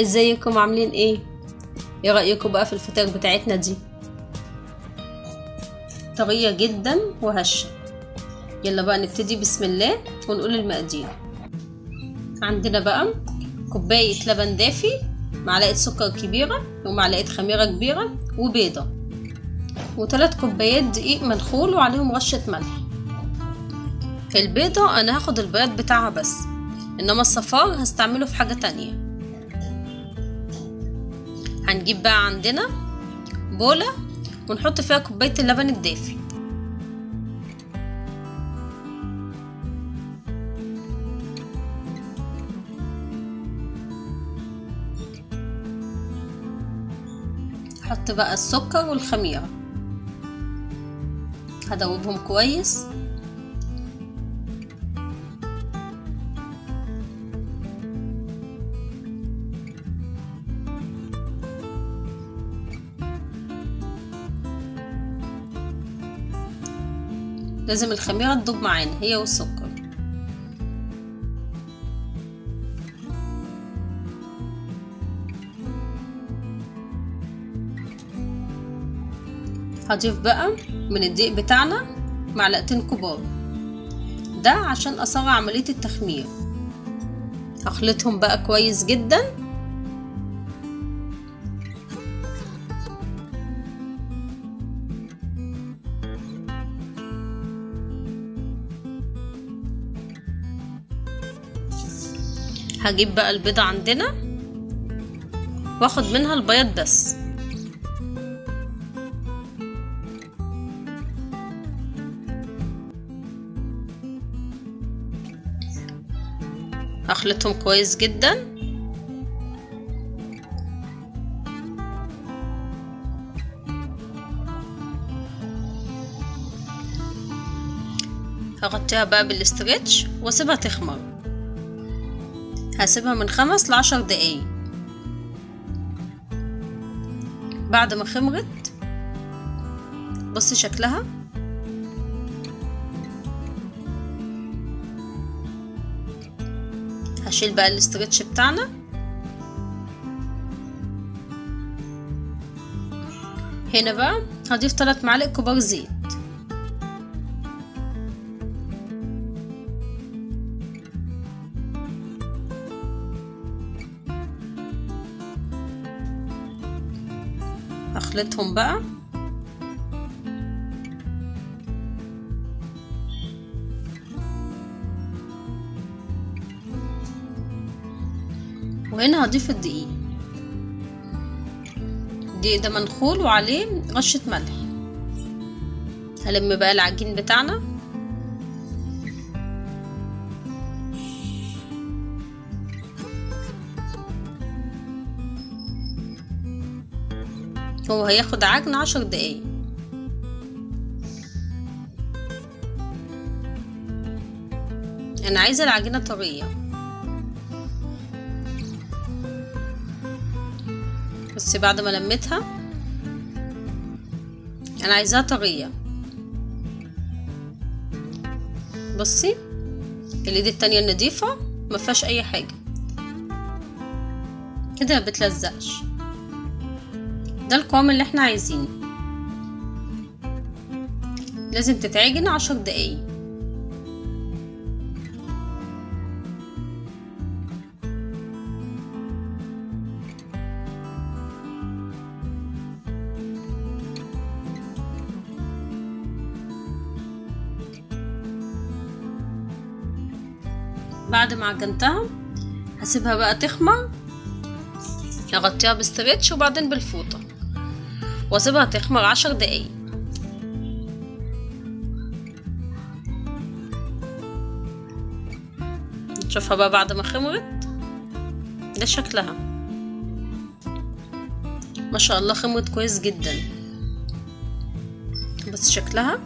ازيكم؟ عاملين إيه؟ إيه رأيكم بقى في الفطير بتاعتنا دي؟ طرية جدا وهشة. يلا بقى نبتدي بسم الله ونقول المقادير. عندنا بقى كوباية لبن دافي معلقة سكر كبيرة ومعلقة خميرة كبيرة وبيضة. وثلاث كوبايات دقيق منخول وعليهم رشة ملح. البيضة أنا هاخد البياض بتاعها بس إنما الصفار هستعمله في حاجة تانية. هنجيب بقى عندنا بولة ونحط فيها كوباية اللبن الدافي. حط بقى السكر والخميرة. هدوبهم كويس. لازم الخميرة تدوب معانا هي والسكر. هضيف بقى من الدقيق بتاعنا معلقتين كبار. ده عشان اسرع عملية التخمير. هخلطهم بقى كويس جدا. هجيب بقى البيضة عندنا واخد منها البياض بس. هخلطهم كويس جدا. هغطيها بقى بالاسترتش وأسيبها تخمر. هسيبها من خمس لعشر دقايق. بعد ما خمرت بصي شكلها. هشيل بقى الاسترتش بتاعنا. هنا بقى هضيف 3 معالق كبار زيت. هخلطهم بقى. وهنا هضيف الدقيق. الدقيق ده منخول وعليه رشة ملح. هلم بقى العجين بتاعنا. هو هياخد عجن عشر دقايق. أنا عايزة العجينة طريه بس بعد ما لميتها أنا عايزاها طريه بصي الإيد التانية النضيفة ما فيهاش أي حاجة. كده بتلزقش. ده القوام اللي إحنا عايزينه. لازم تتعجن عشر دقايق. بعد ما عجنتها هسيبها بقى تخمر هغطيها بستريتش وبعدين بالفوطة. واسيبها تخمر عشر دقايق. نشوفها بقى بعد ما خمرت. ده شكلها. ما شاء الله خمرت كويس جدا. بس شكلها.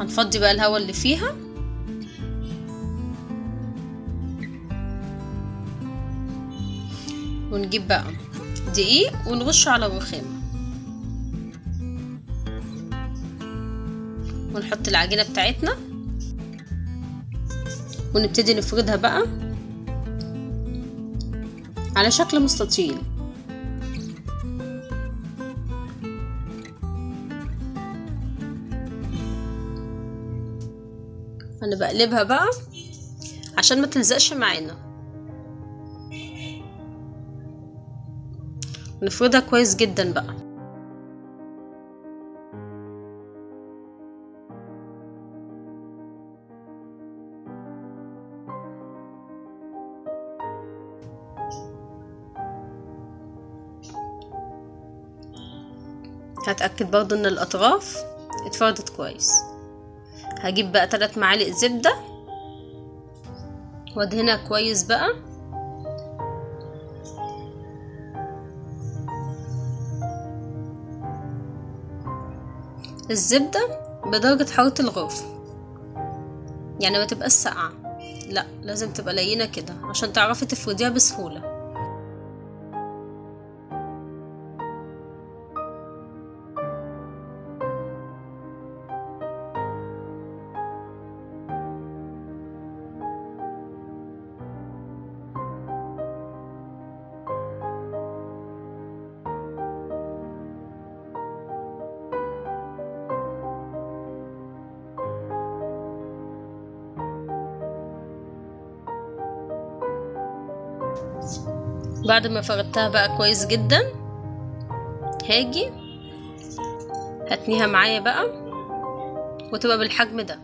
هنفضي بقى الهواء اللي فيها. ونجيب بقى دقيق ونرشه على الرخام. ونحط العجينة بتاعتنا. ونبتدي نفردها بقى على شكل مستطيل. أنا بقلبها بقى عشان ما تلزقش معانا. نفردها كويس جدا بقى. هتأكد برضو إن الأطراف اتفردت كويس. هجيب بقى تلات معالق زبدة. وأدهنها كويس بقى. الزبدة بدرجة حرارة الغرفة. يعني ما تبقاش ساقعة. لا لازم تبقى لينة كده عشان تعرفي تفرديها بسهولة. بعد ما فردتها بقى كويس جدا هاجي هتنيها معايا بقى وتبقى بالحجم ده.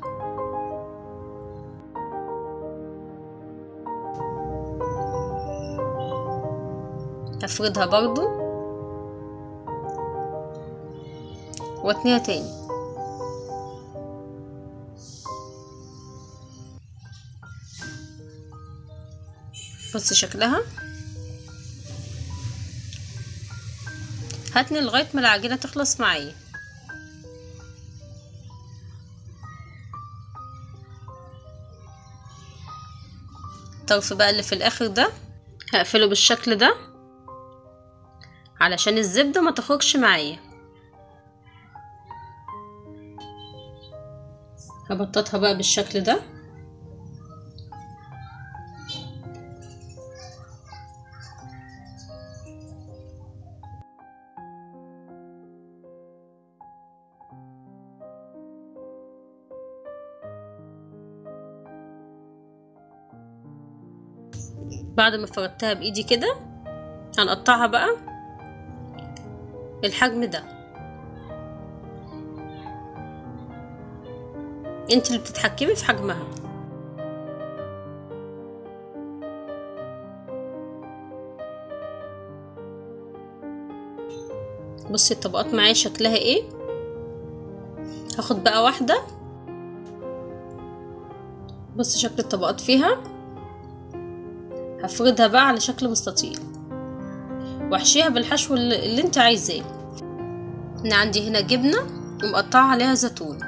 هفردها برضو واتنيها تاني. بصي شكلها. هاتني لغاية ما العجينة تخلص معايا الطرف بقى اللي في الآخر ده هقفله بالشكل ده علشان الزبدة ما تخرجش معايا. هبططها بقى بالشكل ده. بعد ما فردتها بإيدي كده هنقطعها بقى الحجم ده. انت اللي بتتحكمي في حجمها. بصي الطبقات معايا شكلها إيه؟ هاخد بقى واحدة. بصي شكل الطبقات فيها. هفردها بقى على شكل مستطيل. واحشيها بالحشو اللي انت عايزاه. أنا عندي هنا جبنة ومقطعة عليها زيتون.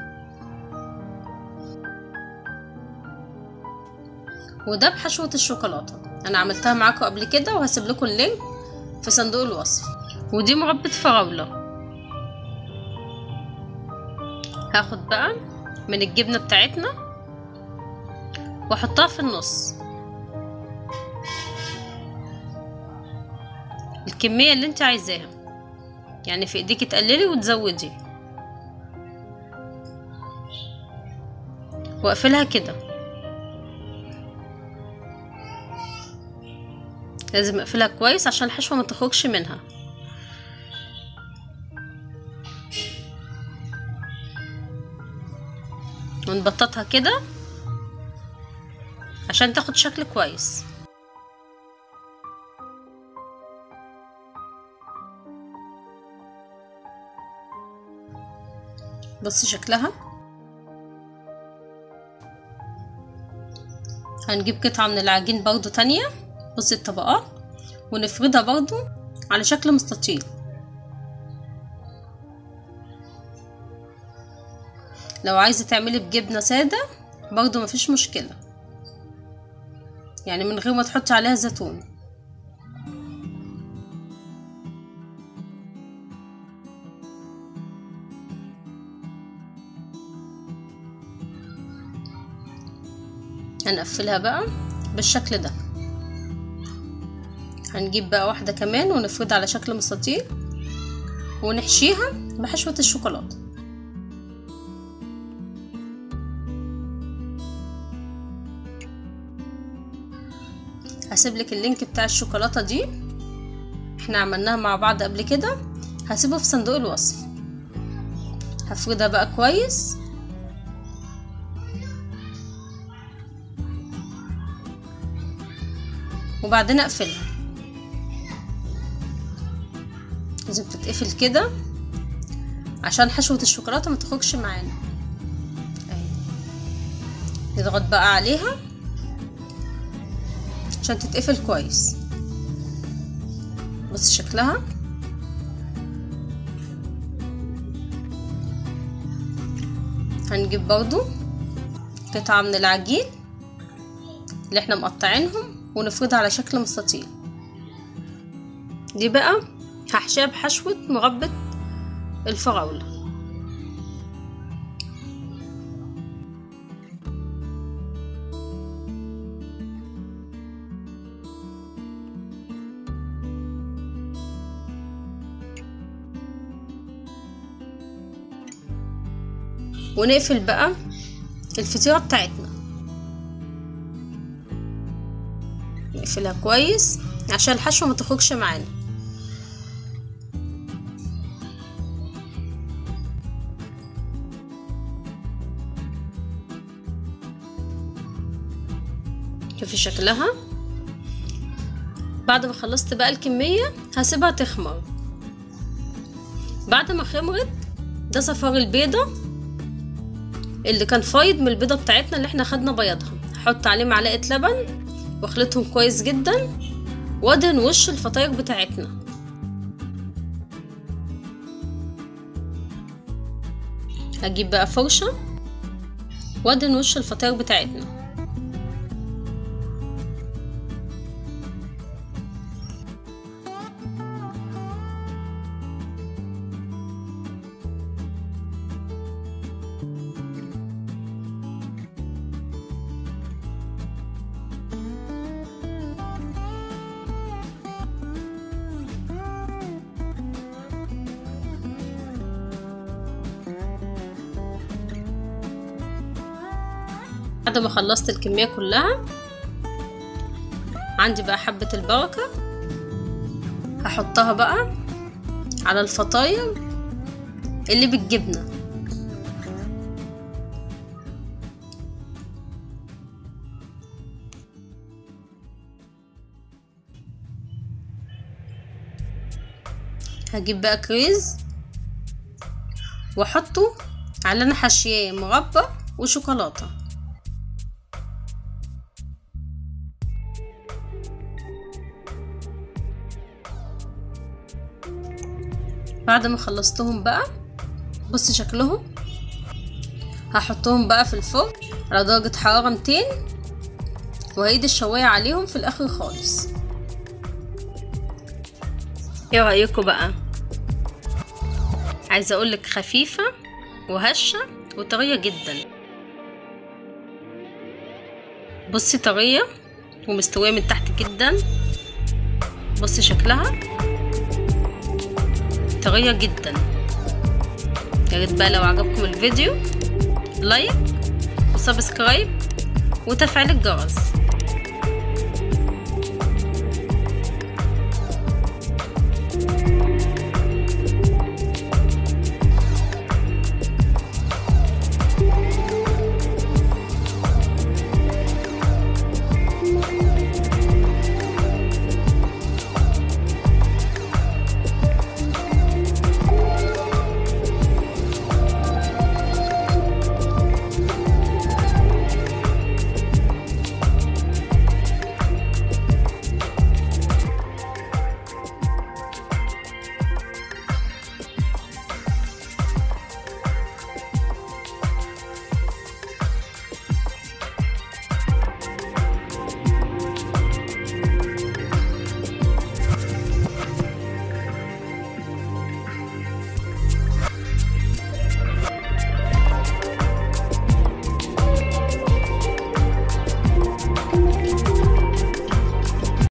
وده بحشوة الشوكولاتة. أنا عملتها معاكم قبل كده وهسيب لكم اللينك في صندوق الوصف. ودي مربى فراولة. هاخد بقى من الجبنة بتاعتنا وأحطها في النص. الكمية اللي انت عايزاها. يعني في ايديك تقللي وتزودي. واقفلها كده. لازم اقفلها كويس عشان الحشوة ما تخرجش منها. ونبططها كده عشان تاخد شكل كويس. بصي شكلها. هنجيب قطعة من العجين برضو تانية. بصي الطبقات ونفردها برضو على شكل مستطيل. لو عايزة تعملي بجبنة سادة برضو مفيش مشكلة. يعني من غير ما تحطي عليها زيتون. هنقفلها بقى بالشكل ده. هنجيب بقى واحدة كمان ونفردها على شكل مستطيل ونحشيها بحشوة الشوكولاتة. هسيب لك اللينك بتاع الشوكولاتة دي. إحنا عملناها مع بعض قبل كده. هسيبه في صندوق الوصف. هفردها بقى كويس. وبعدين أقفلها. لازم تتقفل كده عشان حشوة الشوكولاتة ما تخرجش معانا. نضغط بقى عليها عشان تتقفل كويس. بص شكلها. هنجيب برضو قطعة من العجين اللي إحنا مقطعينهم. ونفردها على شكل مستطيل. دي بقى هحشيها بحشوة مربى الفراولة. ونقفل بقى الفطيرة بتاعتنا. نقفلها كويس عشان الحشوة ما تخرجش معانا. شوفي شكلها. بعد ما خلصت بقى الكمية هسيبها تخمر. بعد ما خمرت ده صفار البيضة اللي كان فايض من البيضة بتاعتنا اللي إحنا خدنا بياضها هحط عليه معلقة لبن. واخلطهم كويس جدا وادهن وش الفطاير بتاعتنا. هجيب بقى فرشة وادهن وش الفطاير بتاعتنا. بعد ما خلصت الكمية كلها. عندي بقى حبة البركة. هحطها بقى على الفطاير اللي بالجبنة. هجيب بقى كريز واحطه على أنا مربى وشوكولاتة. بعد ما خلصتهم بقى بص شكلهم. هحطهم بقى في الفرن على درجة حرارة 200 وهيدي الشواية عليهم في الآخر خالص. إيه رأيكم بقى؟ عايزة أقولك خفيفة وهشة وطرية جدا. بصي طرية ومستوية من تحت جدا. بصي شكلها. طرية جدا. يا ريت بقى لو عجبكم الفيديو like و subscribe وتفعيل الجرس.